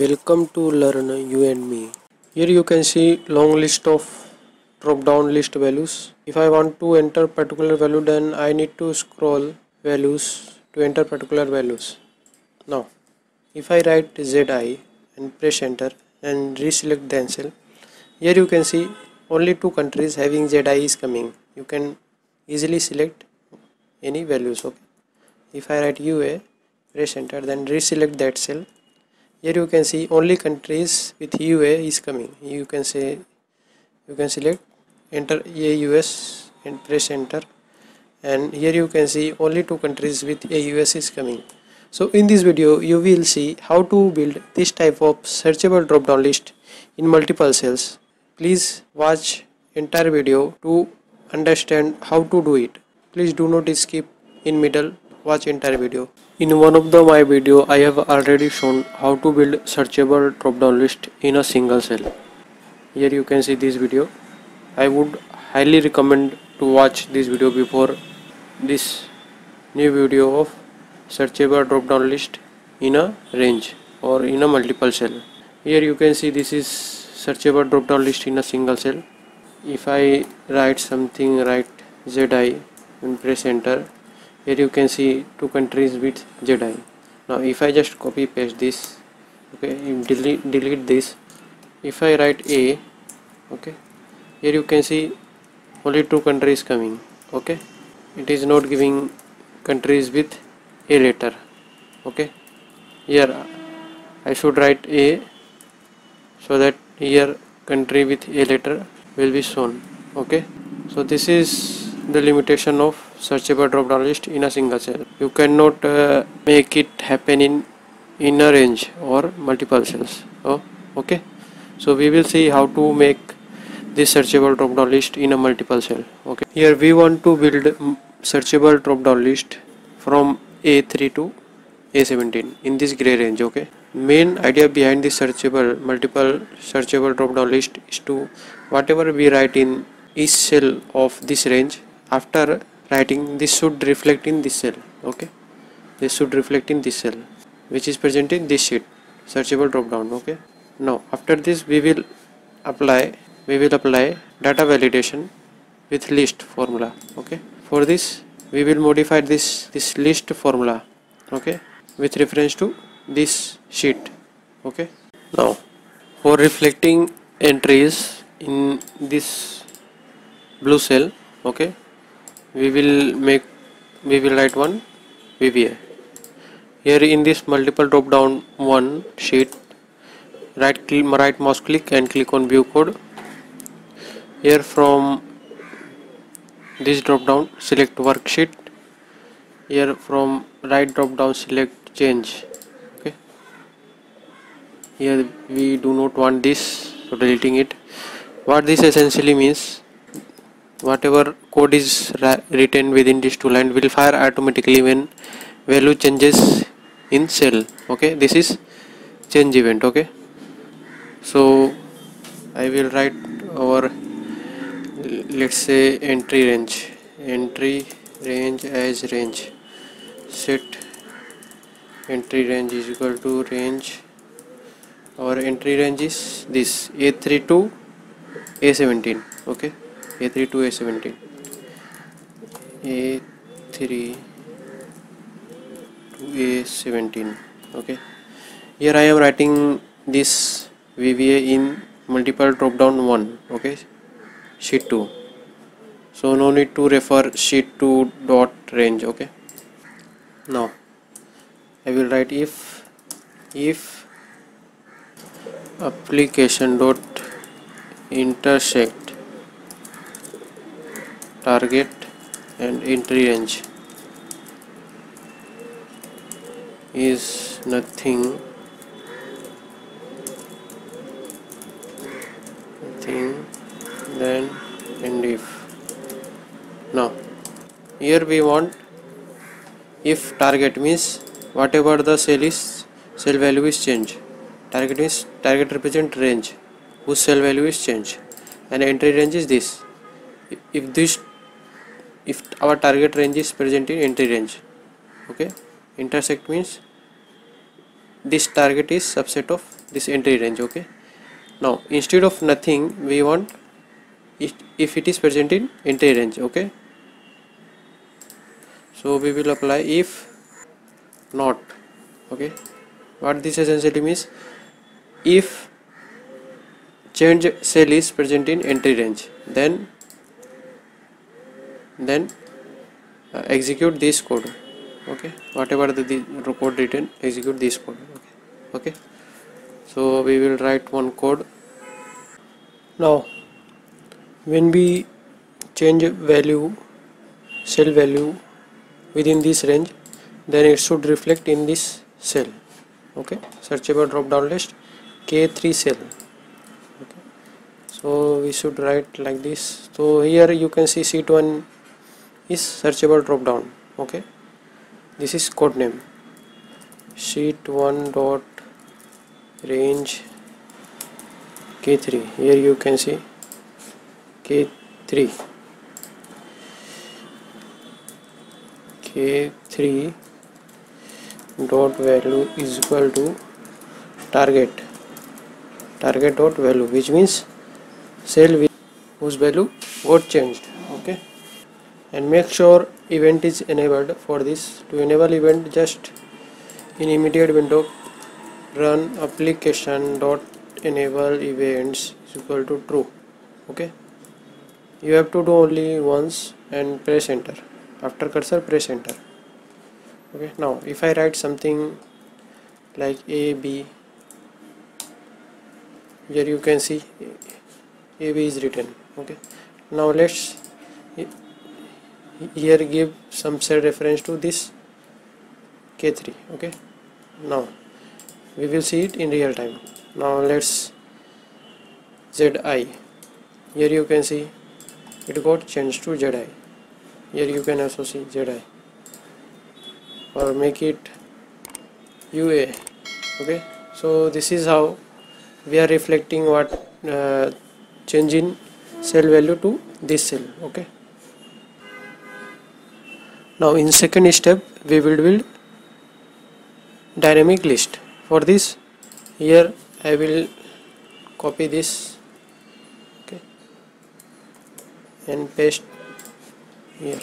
Welcome to learn you and me. Here you can see long list of drop down list values. If I want to enter particular value then I need to scroll values to enter particular values. Now if I write ZI and press enter and reselect the cell here you can see only two countries having ZI is coming. You can easily select any values okay. If I write UA press enter then reselect that cell here you can see only countries with UA is coming. You can say you can select enter AUS and press enter. And here you can see only two countries with AUS is coming. So in this video you will see how to build this type of searchable drop down list in multiple cells. Please watch entire video to understand how to do it. Please do not skip in middle. Watch entire video in one of the my video i have already shown how to build searchable drop down list in a single cell. Here you can see this video. I would highly recommend to watch this video before this new video of searchable drop down list in a range or in a multiple cell. Here you can see this is searchable drop down list in a single cell. If i write something write zi and press enter here you can see two countries with ZI now if I just copy paste this okay delete, delete this. If I write A okay here you can see only two countries coming okay. It is not giving countries with A letter okay. Here I should write A so that here country with A letter will be shown okay. So this is the limitation of searchable drop down list in a single cell. You cannot uh, make it happen in in a range or multiple cells. Oh okay. So we will see how to make this searchable drop down list in a multiple cell. Okay. Here we want to build searchable drop down list from a3 to a17 in this gray range. Okay. Main idea behind this searchable multiple searchable drop down list is to whatever we write in each cell of this range after writing this should reflect in this cell okay? This should reflect in this cell which is present in this sheet searchable drop down okay? Now after this we will apply we will apply data validation with list formula okay? For this we will modify this this list formula okay? With reference to this sheet okay? Now for reflecting entries in this blue cell okay we will make we will write one VBA here in this multiple drop down one sheet right click right mouse click and click on view code. Here from this drop down select worksheet. Here from right drop down select change. Okay. Here we do not want this so deleting it. What this essentially means whatever code is written within this two line will fire automatically when value changes in cell okay? This is change event okay? So I will write our let's say entry range. Entry range as range. Set entry range is equal to range. Our entry range is this a3 to a17 okay a3 to a17 a3 to a17 okay. Here I am writing this VBA in multiple drop down 1 okay sheet 2 so no need to refer sheet 2 dot range okay. Now I will write if if application dot intersect target and entry range is nothing. Nothing. Then end if. Now here we want if target means whatever the cell is cell value is change target is target represent range. Whose cell value is change and entry range is this. If this if our target range is present in entry range okay? Intersect means this target is subset of this entry range okay? Now instead of nothing we want it if it is present in entry range okay? So we will apply if not okay? What this essentially means if change cell is present in entry range then then uh, execute this code okay? Whatever the, the code written execute this code okay? Okay? So we will write one code. Now when we change value cell value within this range then it should reflect in this cell okay? Searchable drop down list k3 cell okay. so we should write like this. So here you can see sheet 1 is searchable drop down okay this is code name sheet 1 dot range k3 here you can see k3 k3 dot value is equal to target target dot value which means cell whose value got changed and make sure event is enabled for this. To enable event just in immediate window run application dot enable events is equal to true. Okay? You have to do only once and press enter. After cursor press enter. Okay? Now if I write something like a b here you can see AB is written. Okay? Now let's here give some cell reference to this K3 okay? Now we will see it in real time. Now let's ZI here you can see it got changed to ZI here you can also see ZI or make it UA okay? So this is how we are reflecting what uh, change in cell value to this cell okay now in second step we will build dynamic list. For this here I will copy this okay and paste here.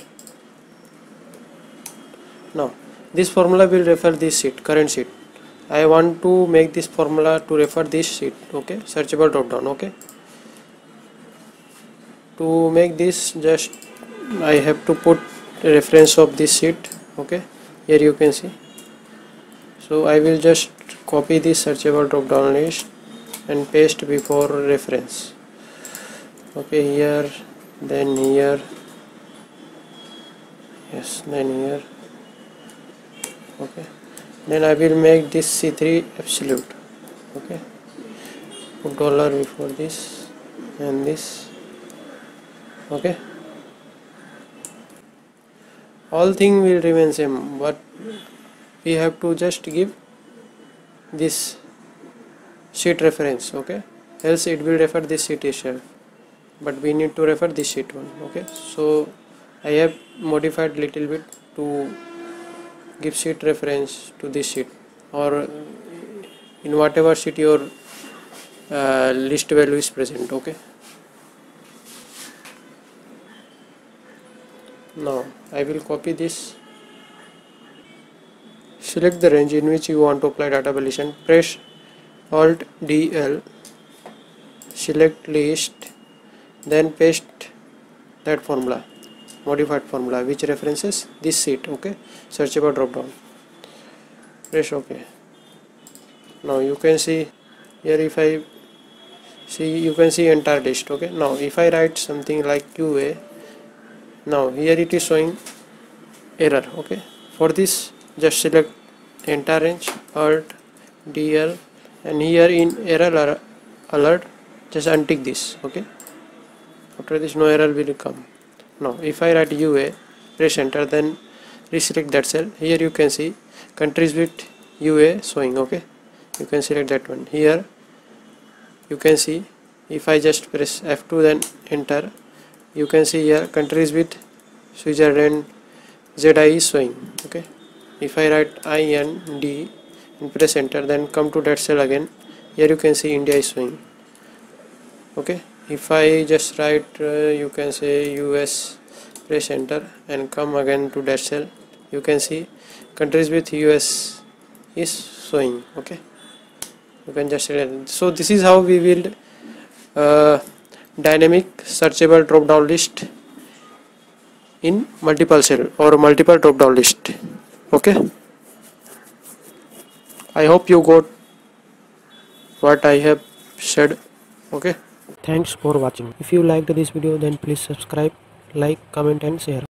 Now this formula will refer this sheet current sheet. I want to make this formula to refer this sheet okay searchable drop down okay. To make this just I have to put reference of this sheet okay? Here you can see. So I will just copy this searchable drop down list and paste before reference. Okay here then here. Yes then here. Okay. Then I will make this C3 absolute okay? Put dollar before this and this okay all thing will remain same but we have to just give this sheet reference okay? Else it will refer this sheet itself but we need to refer this sheet one okay? So I have modified little bit to give sheet reference to this sheet or in whatever sheet your uh, list value is present okay now I will copy this. Select the range in which you want to apply data validation. Press alt DL select list. Then paste that formula modified formula which references this sheet okay? Searchable drop down. Press ok. Now you can see here if I see you can see entire list okay? Now if I write something like QA now here it is showing error okay? For this just select entire range alt dl and here in error alert just untick this okay? After this no error will come. Now if I write UA press enter then reselect that cell. Here you can see countries with UA showing okay? You can select that one. Here you can see if I just press F2 then enter you can see here countries with Switzerland ZI is showing okay? If I write I N D and press enter then come to that cell again. Here you can see India is showing okay? If I just write uh, you can say US press enter and come again to that cell you can see countries with US is showing okay? You can just so this is how we will uh, dynamic searchable drop down list in multiple cell or multiple drop down list. Okay? I hope you got what I have said. Okay? Thanks for watching. If you liked this video then please subscribe like comment and share